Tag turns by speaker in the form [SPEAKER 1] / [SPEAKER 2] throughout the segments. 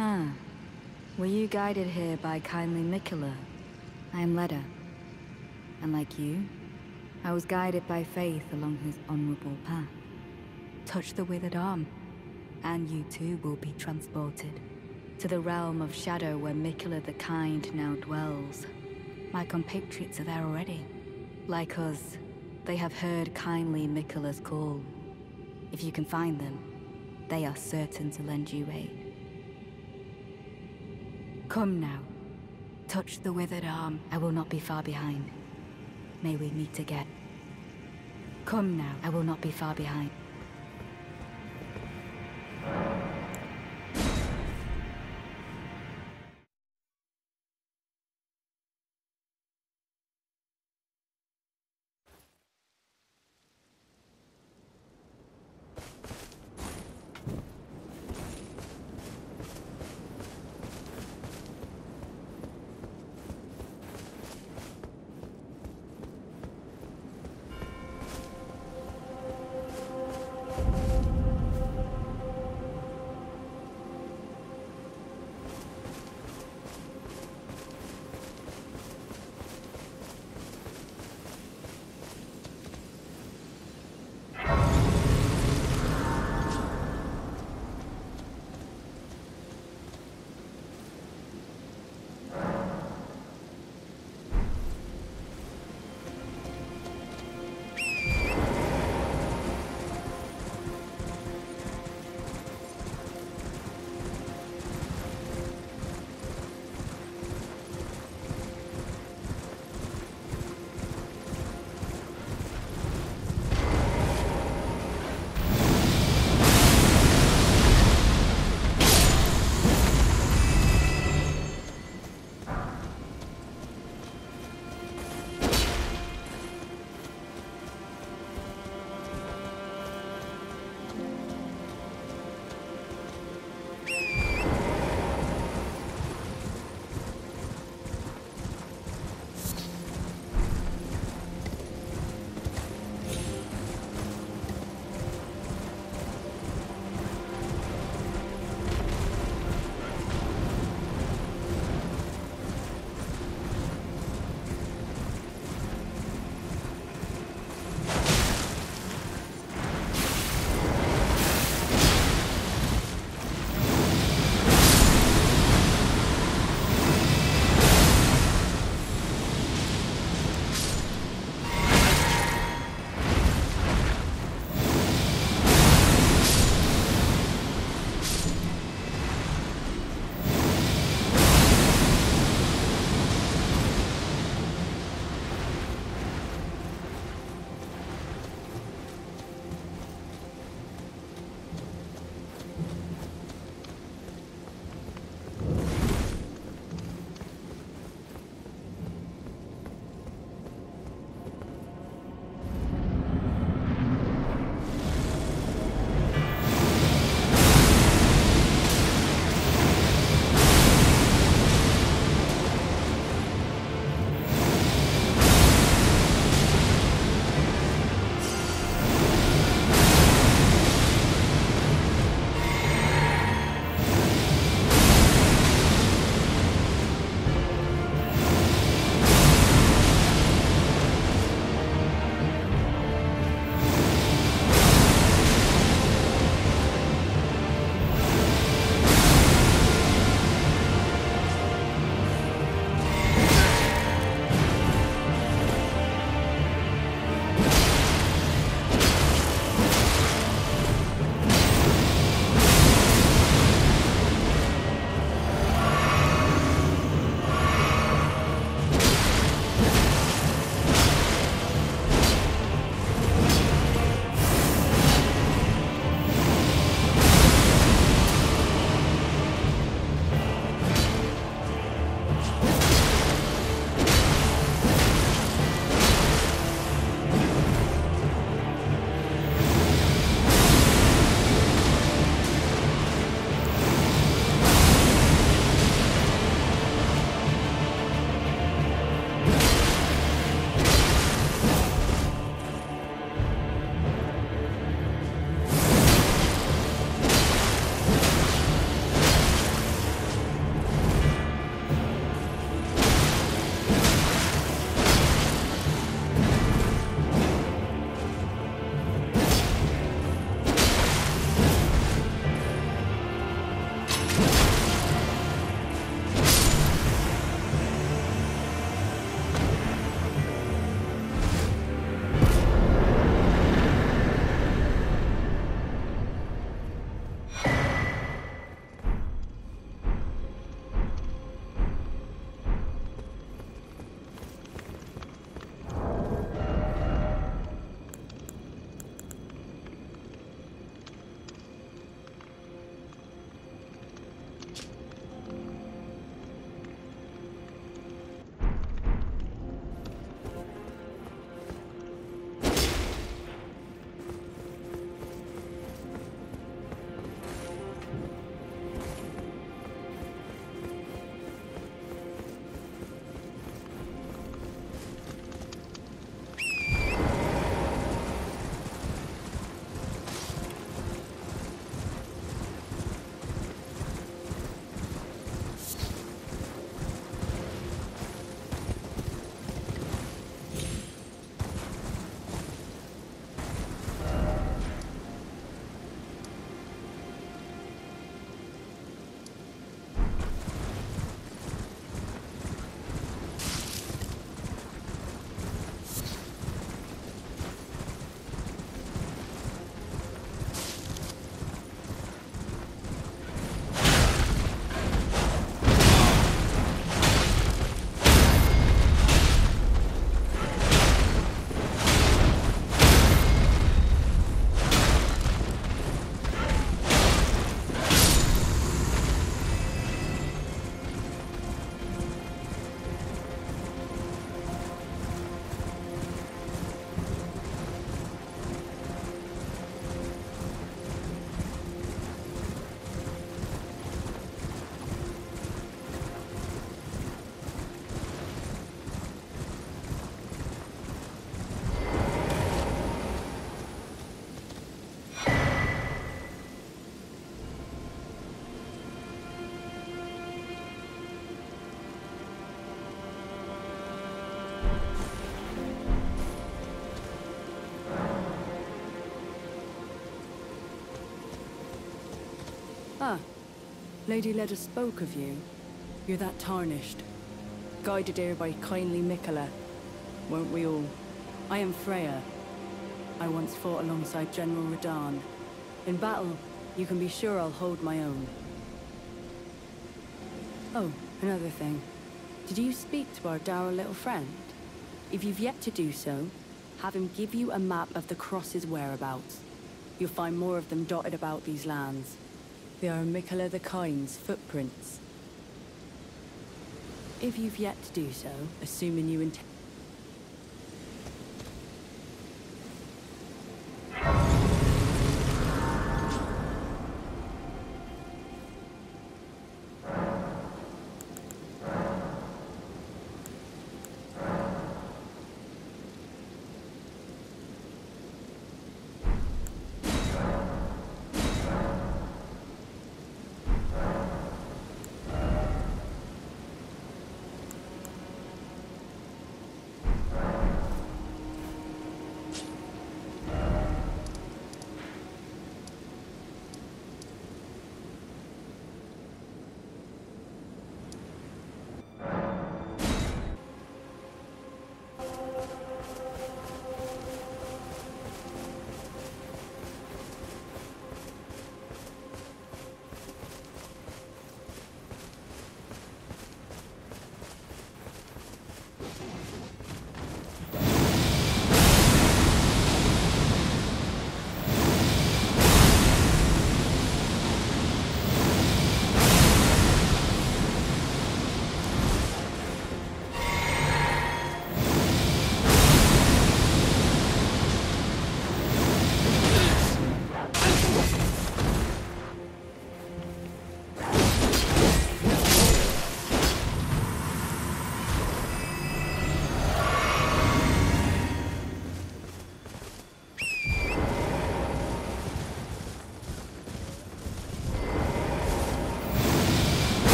[SPEAKER 1] Ah. Were you guided here by kindly Miquella? I am Leda. And like you, I was guided by faith along his honorable path. Touch the withered arm, and you too will be transported to the realm of shadow where Miquella the Kind now dwells. My compatriots are there already. Like us, they have heard kindly Miquella's call. If you can find them, they are certain to lend you aid. Come now. Touch the withered arm. I will not be far behind. May we meet again. Come now. I will not be far behind.
[SPEAKER 2] Lady Leda spoke of you. You're that tarnished. Guided here by kindly Miquella. Weren't we all? I am Freyja. I once fought alongside General Radahn. In battle, you can be sure I'll hold my own. Oh, another thing. Did you speak to our dour little friend? If you've yet to do so, have him give you a map of the Cross's whereabouts. You'll find more of them dotted about these lands. They are Miquella the Kind's footprints. If you've yet to do so, assuming you intend...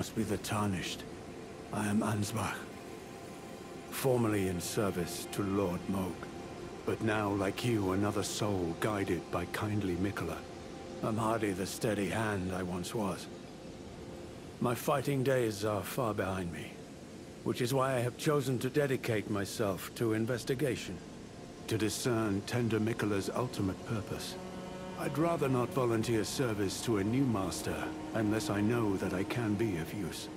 [SPEAKER 3] must be the Tarnished. I am Ansbach. Formerly in service to Lord Mohg, but now, like you, another soul guided by kindly Miquella. I'm hardly the steady hand I once was. My fighting days are far behind me, which is why I have chosen to dedicate myself to investigation, to discern Tender Miquella's ultimate purpose. I'd rather not volunteer service to a new master unless I know that I can be of use.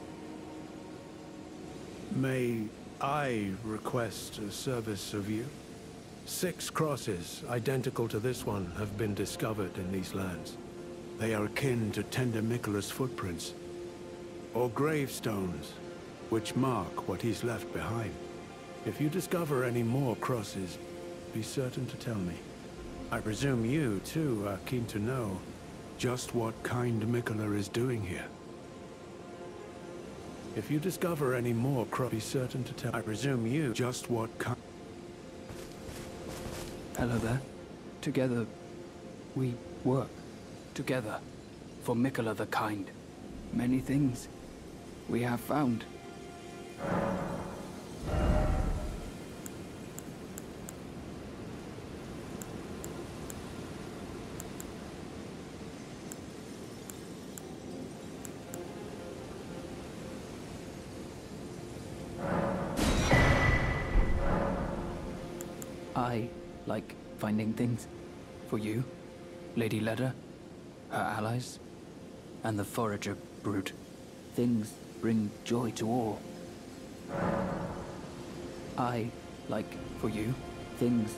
[SPEAKER 3] May I request a service of you? Six crosses, identical to this one, have been discovered in these lands. They are akin to Tender Miquella's footprints, or gravestones, which mark what he's left behind. If you discover any more crosses, be certain to tell me. I presume you, too, are keen to know just what kind Miquella is doing here. If you discover any more, be certain to tell. I presume you just what kind.
[SPEAKER 4] Hello there. Together, we work. Together. For Miquella the Kind. Many things we have found. Like finding things. For you, Lady Leda, her allies, and the Forager brute. Things bring joy to all. I like for you, things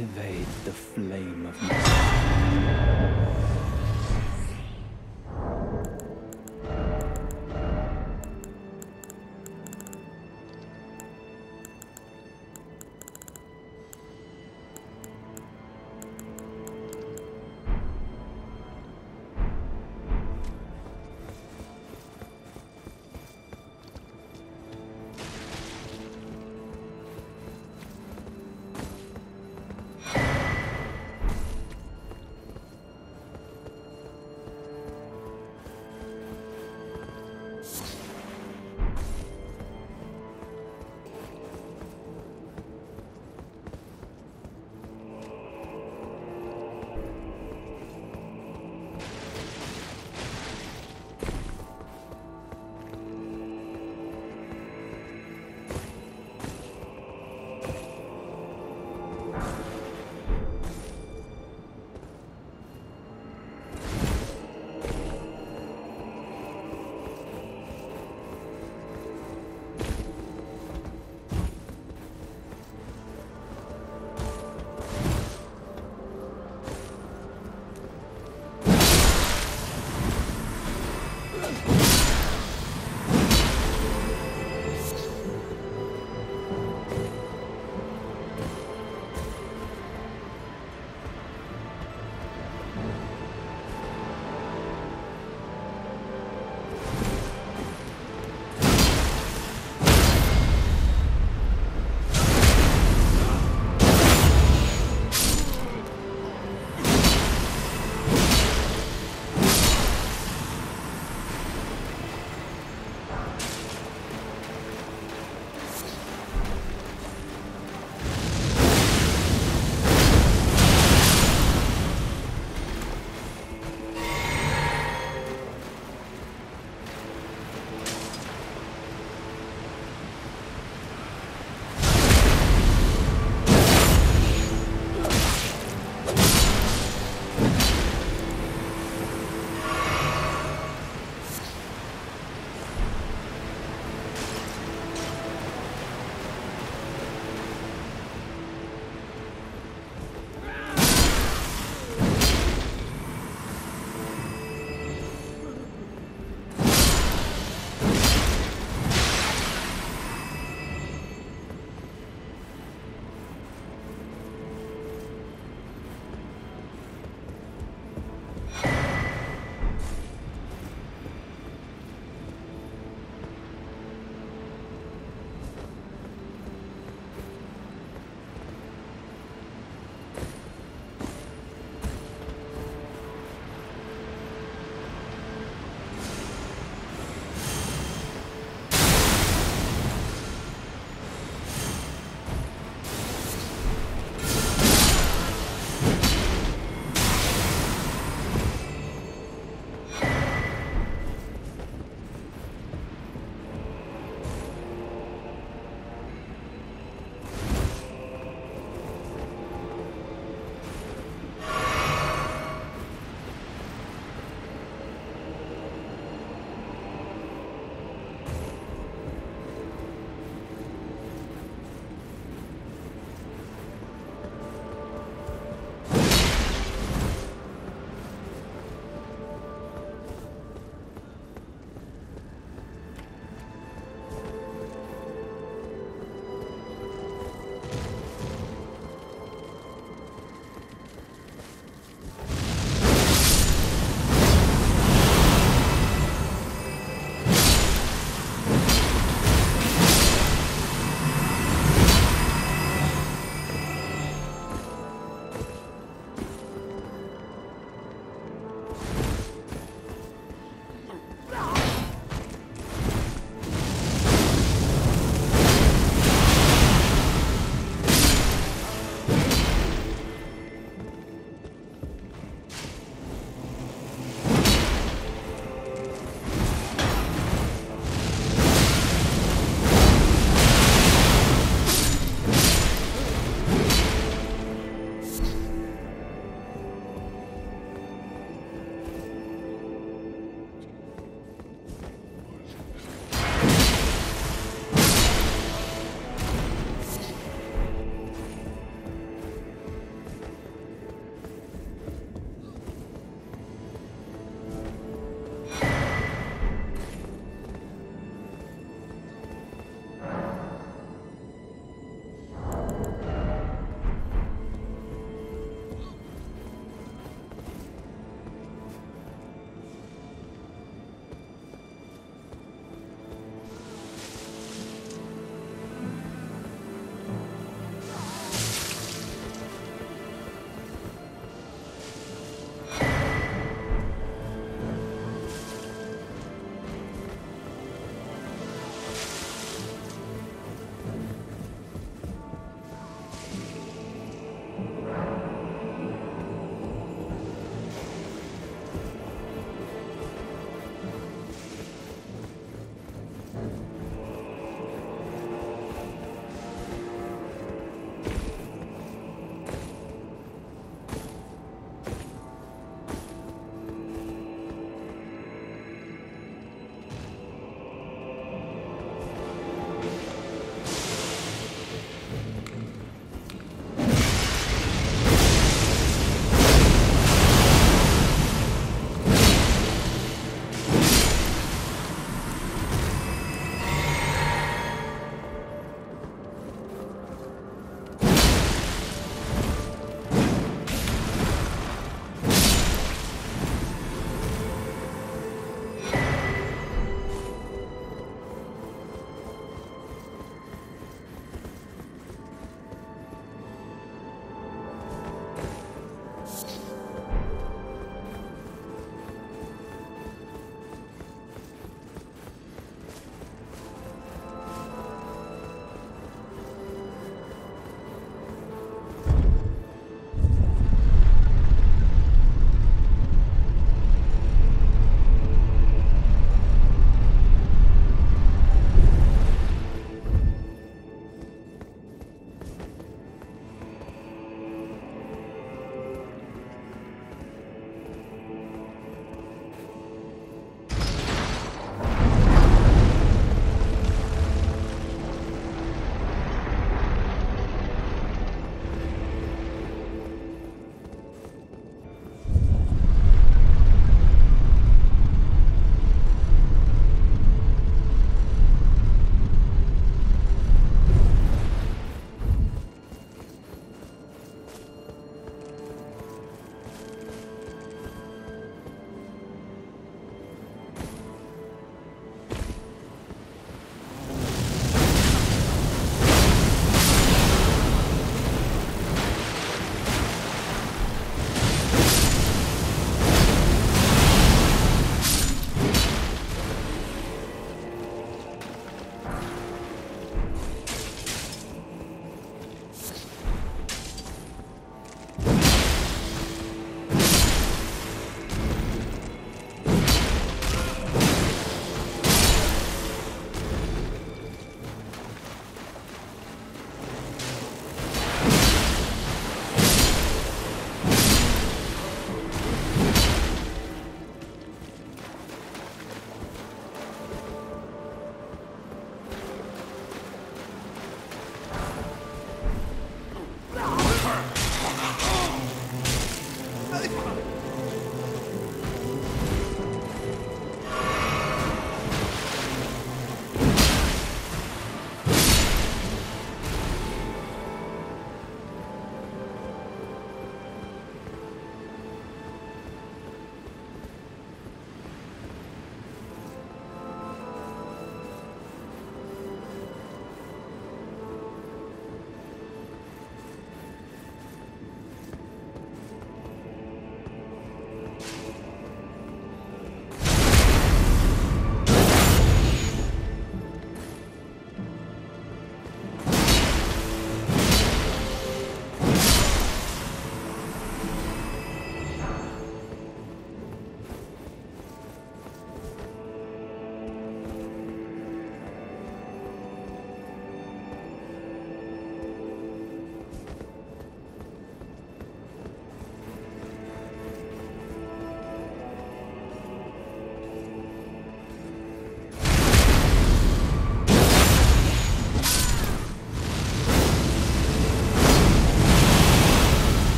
[SPEAKER 4] not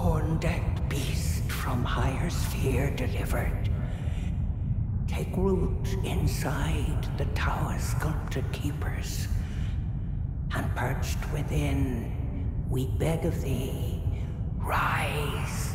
[SPEAKER 5] horn-decked beast from higher sphere delivered. Take root inside the tower's sculpted keepers. And perched within, we beg of thee, rise.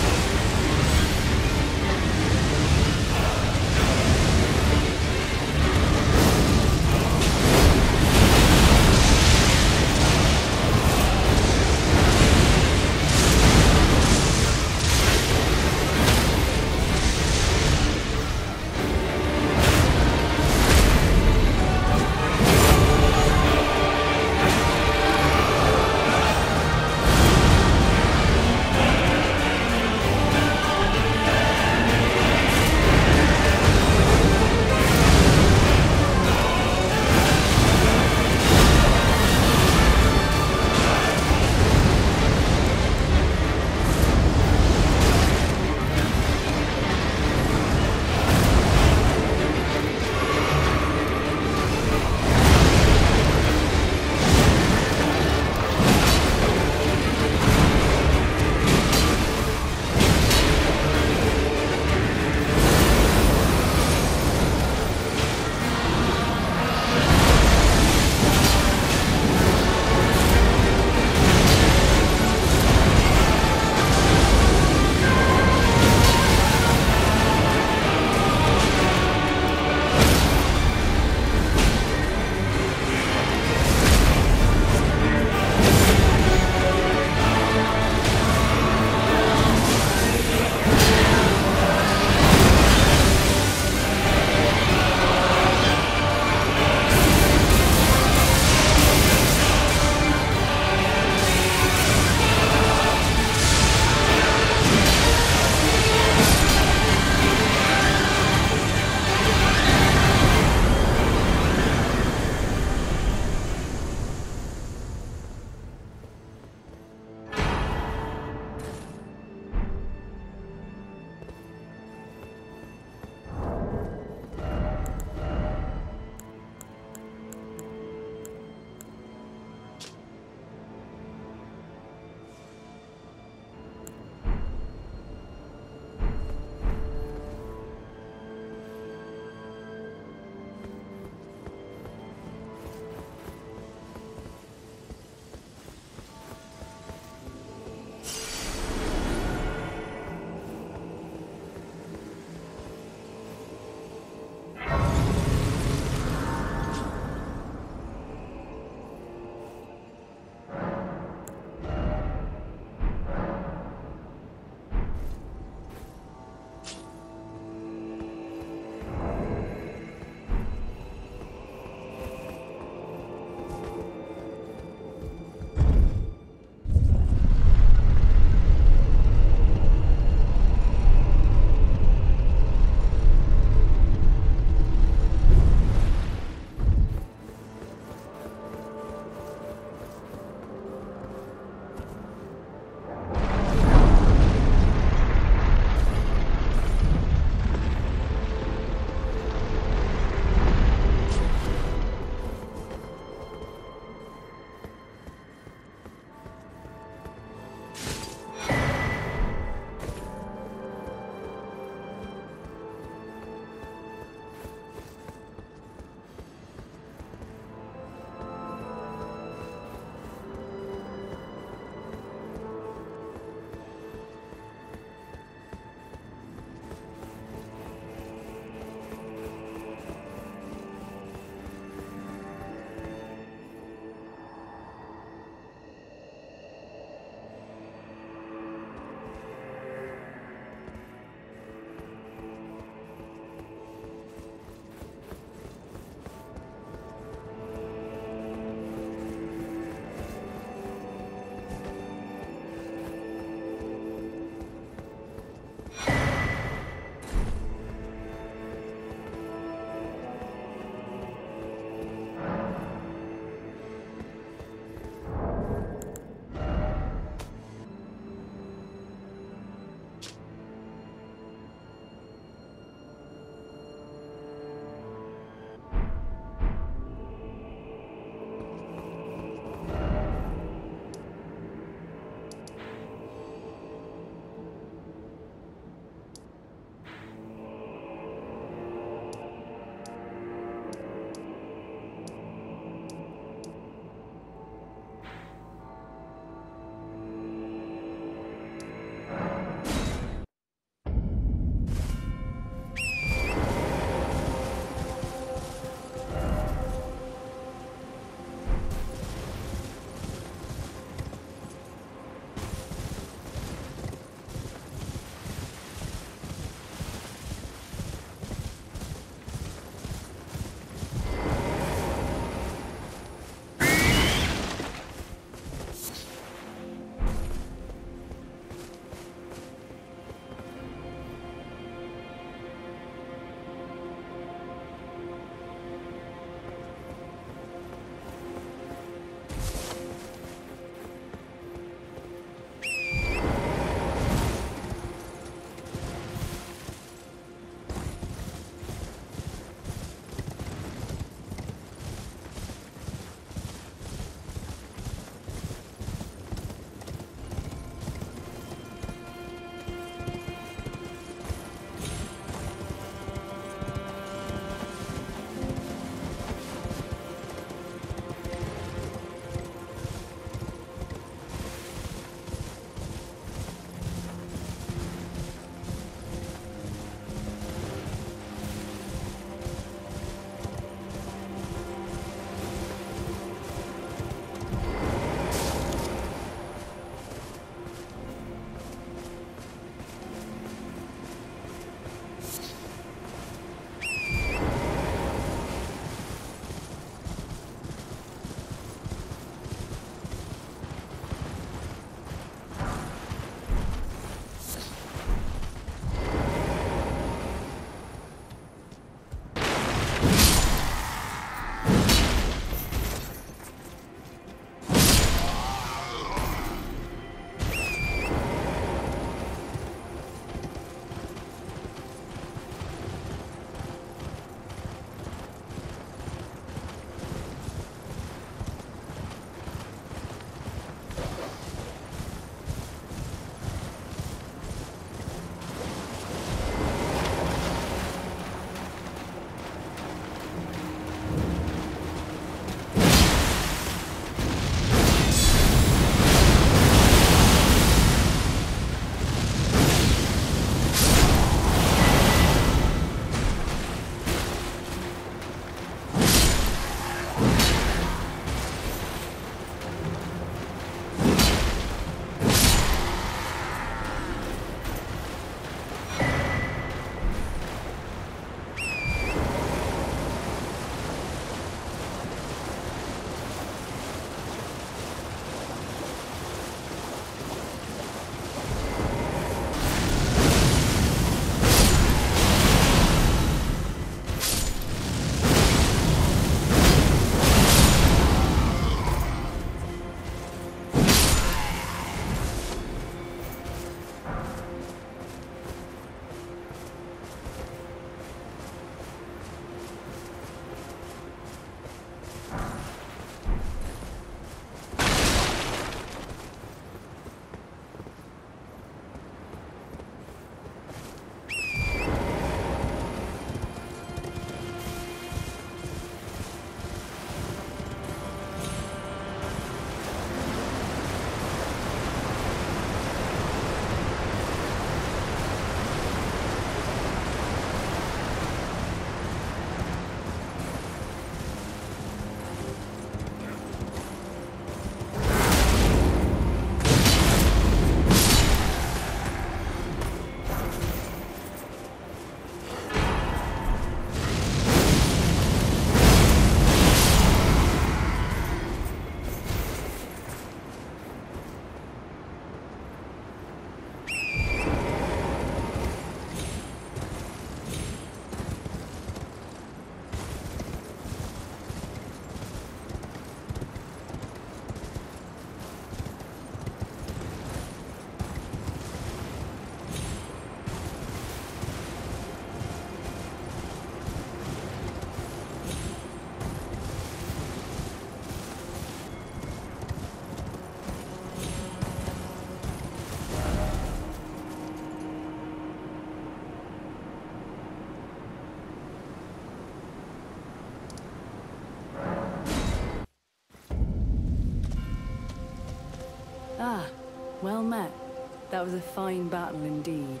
[SPEAKER 2] That was a fine battle indeed.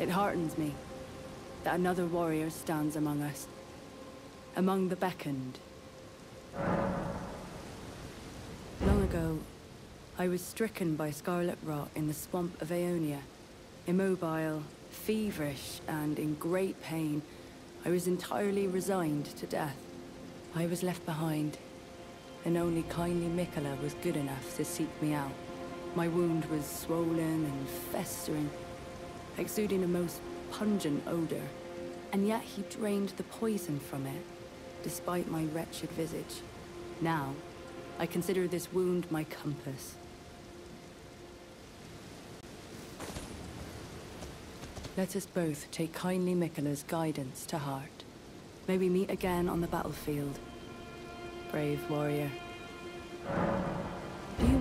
[SPEAKER 2] It heartens me that another warrior stands among us. Among the beckoned. Long ago, I was stricken by scarlet rot in the swamp of Aeonia. Immobile, feverish, and in great pain, I was entirely resigned to death. I was left behind, and only kindly Miquella was good enough to seek me out. My wound was swollen and festering, exuding a most pungent odor, and yet he drained the poison from it, despite my wretched visage. Now, I consider this wound my compass. Let us both take kindly Miquella's guidance to heart. May we meet again on the battlefield. Brave warrior.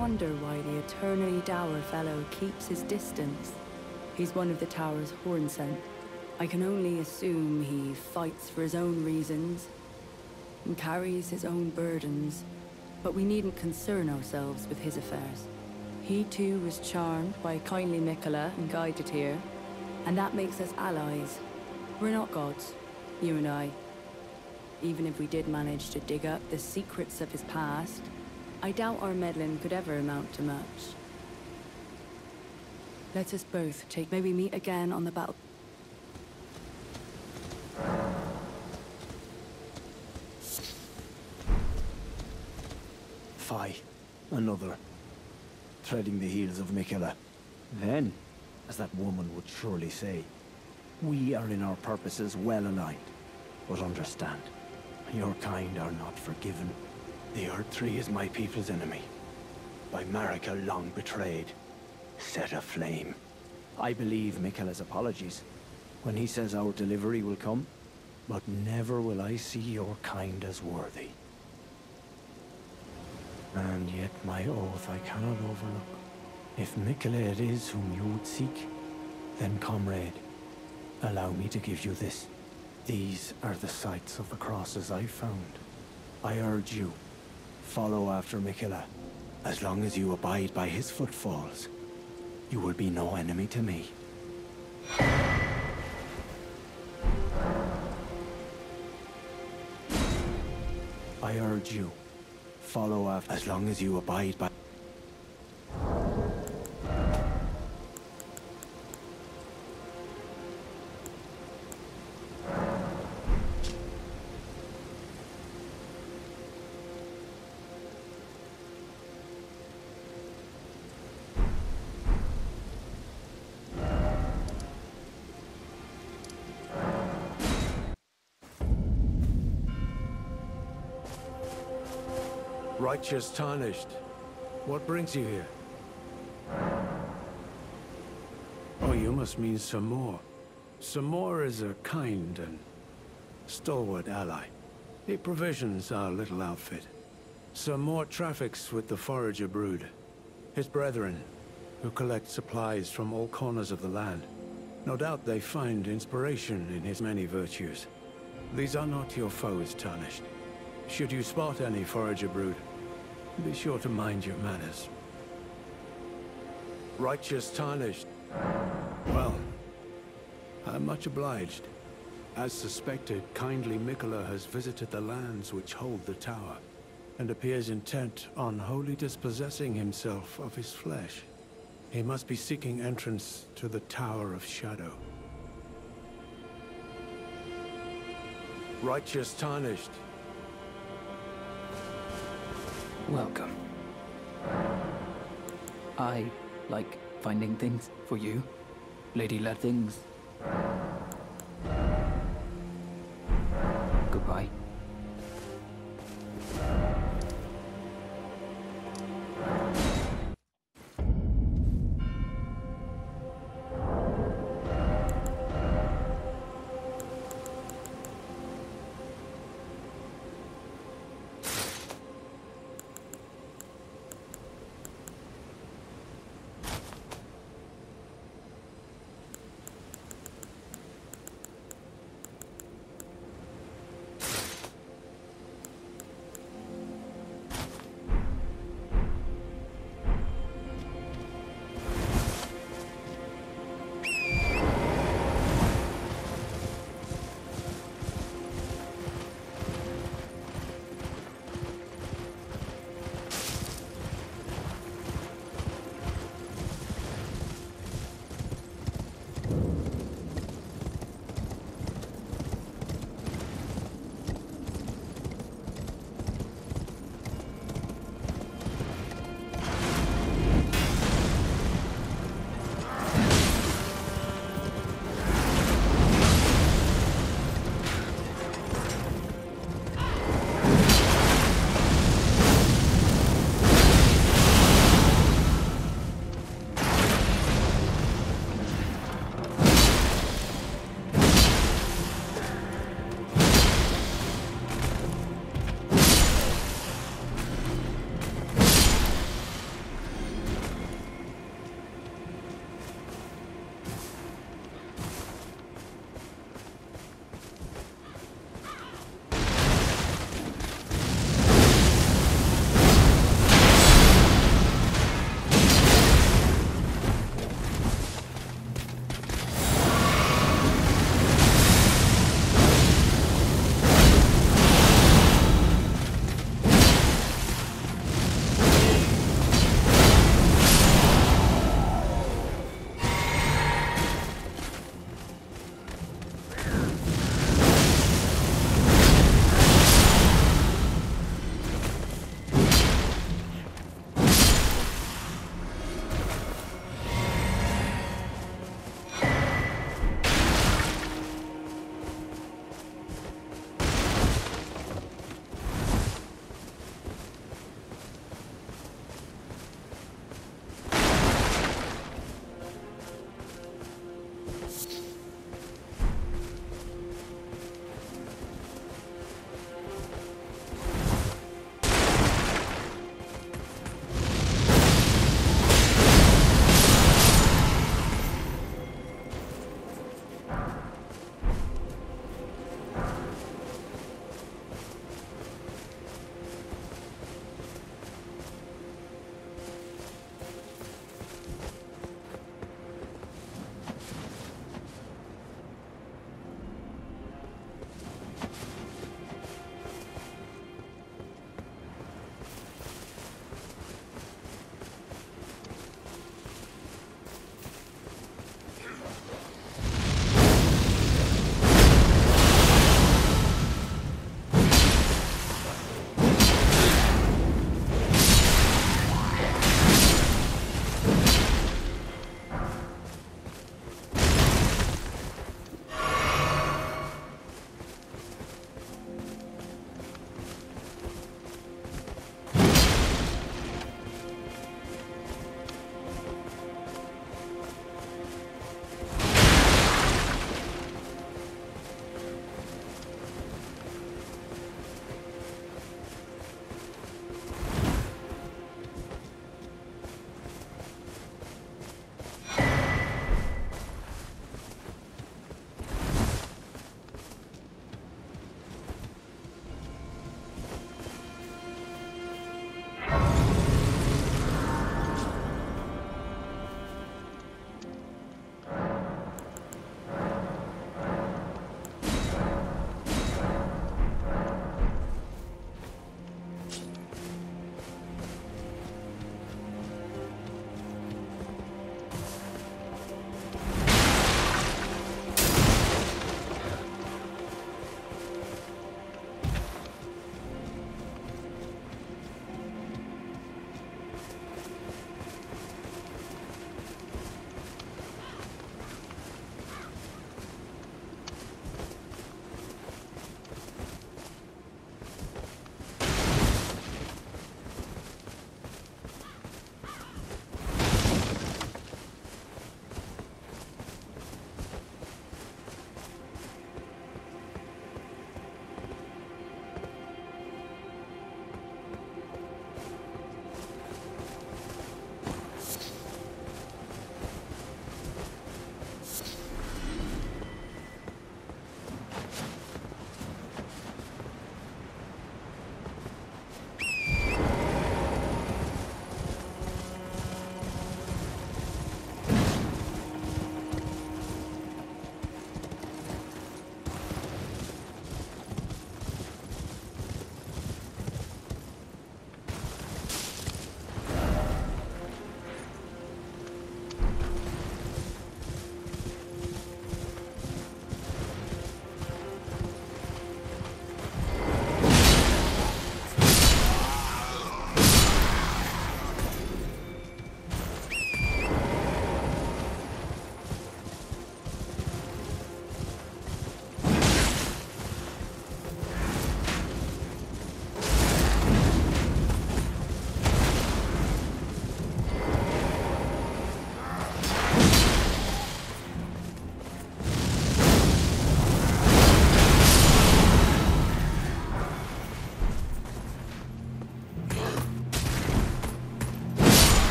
[SPEAKER 2] Wonder why the eternally dour fellow keeps his distance? He's one of the tower's hornsent. I can only assume he fights for his own reasons and carries his own burdens, but we needn't concern ourselves with his affairs. He too was charmed by kindly Miquella and guided here, and that makes us allies. We're not gods, you and I. Even if we did manage to dig up the secrets of his past, I doubt our meddling could ever amount to much. Let us both take... May we meet again on the battle...
[SPEAKER 6] Fie, another. Treading the heels of Miquella. Then, as that woman would surely say, we are in our purposes well aligned. But understand, your kind are not forgiven. The Erdtree is my people's enemy. By Marika long betrayed. Set aflame. I believe Miquella's apologies when he says our delivery will come, but never will I see your kind as worthy. And yet my oath I cannot overlook. If Miquella it is whom you would seek, then comrade, allow me to give you this. These are the sites of the crosses I found. I urge you, follow after Miquella. As long as you abide by his footfalls, you will be no enemy to me. I urge you, follow after as long as you abide by...
[SPEAKER 3] Righteous Tarnished. What brings you here? Oh, you must mean Samor. Samor is a kind and stalwart ally. He provisions our little outfit. Samor traffics with the Forager brood. His brethren, who collect supplies from all corners of the land. No doubt they find inspiration in his many virtues. These are not your foes, Tarnished. Should you spot any Forager brood, be sure to mind your manners. Righteous Tarnished. Well, I'm much obliged. As suspected, kindly Miquella has visited the lands which hold the tower, and appears intent on wholly dispossessing himself of his flesh. He must be seeking entrance to the Tower of Shadow. Righteous Tarnished.
[SPEAKER 4] Welcome. I like finding things for you, Lady Led Things. Goodbye.